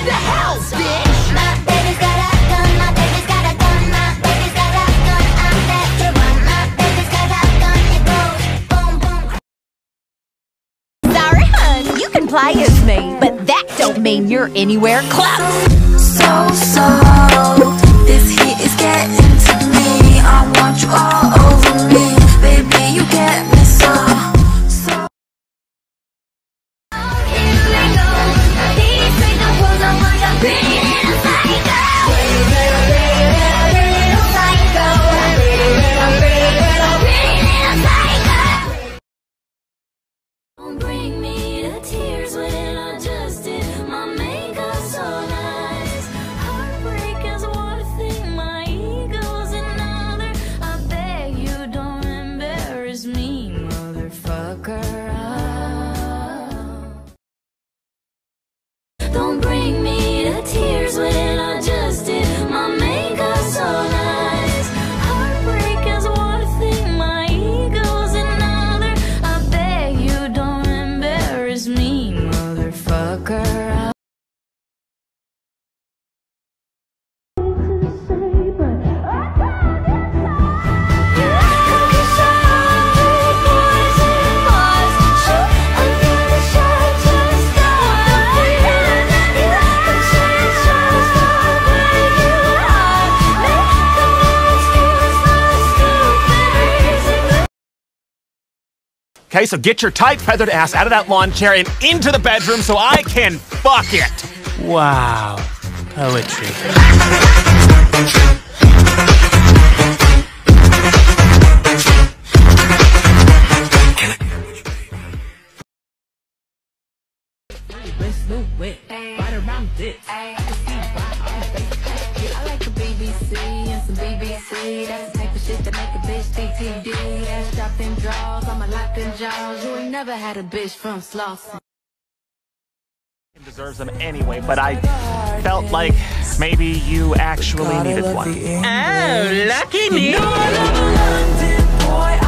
hell, bitch! My baby's got a gun, my baby's got a gun, my baby's got a gun. I'm that to. My baby's got a gun, it goes boom boom. Sorry, hun, you can play as me, but that don't mean you're anywhere close. So, so, Okay, so get your tight feathered ass out of that lawn chair and into the bedroom so I can fuck it. Wow. Poetry. I like a BBC and some BBC. That's the type of shit that make a bitch DTD. That's dropped in drawers, I'm a locked in jaws. You ain't never had a bitch from Slauson. Deserves them anyway, but I felt like maybe you actually needed one. Oh, lucky me. London boy,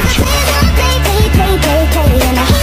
fucking bitch. Because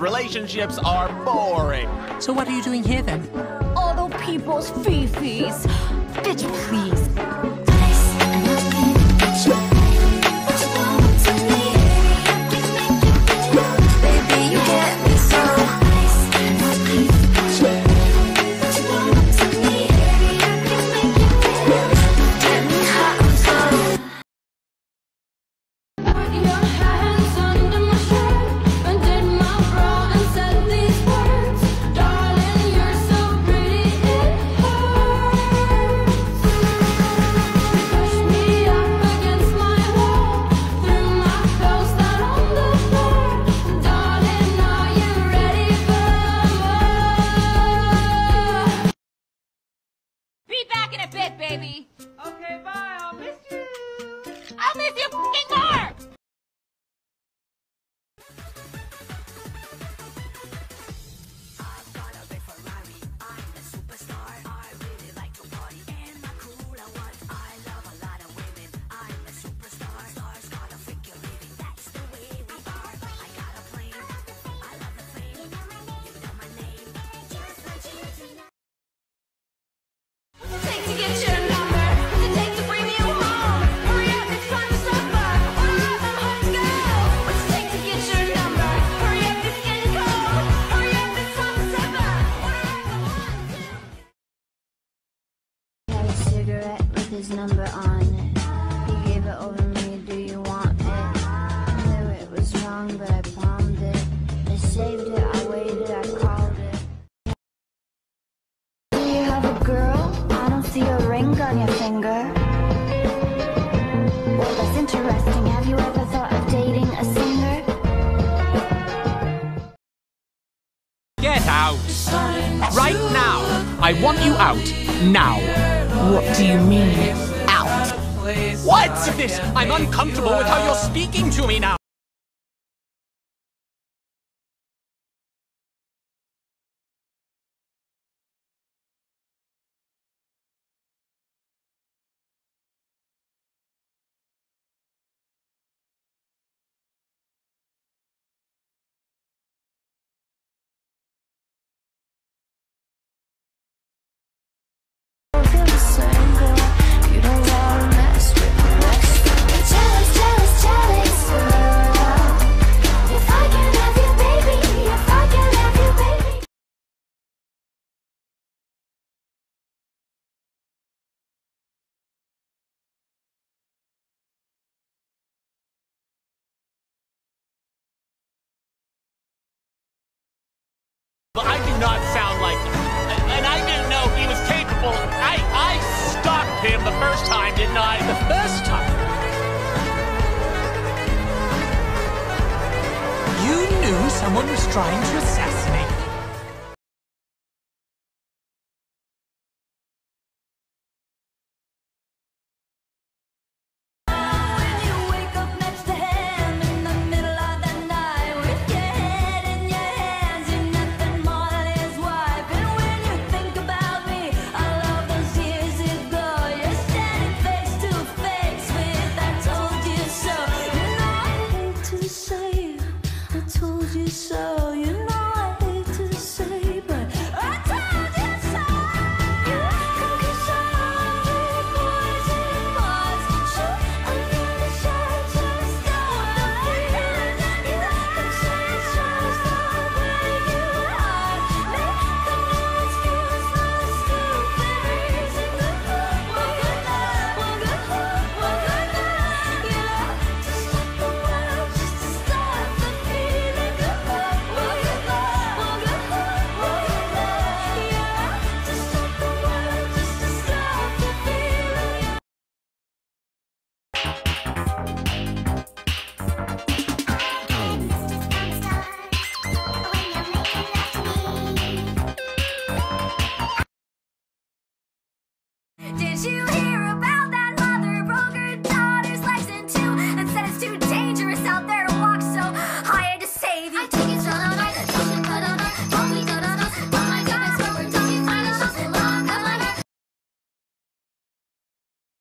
relationships are boring. So what are you doing here then? Other people's fifis. Bitch, please. I want you out now. What do you mean, out? What's this? I'm uncomfortable with how you're speaking to me now. not sound like him. And I didn't know he was capable. I, I stopped him the first time, didn't I? The first time? You knew someone was trying to assassinate